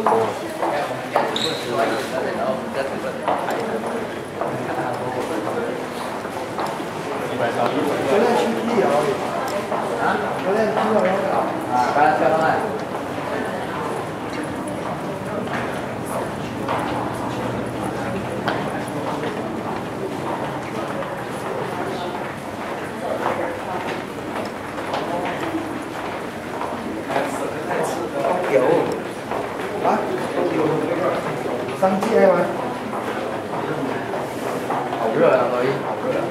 昨天去地啊？啊？昨天去了没有？啊，刚才交上来。有。生气吗？好热啊，所以。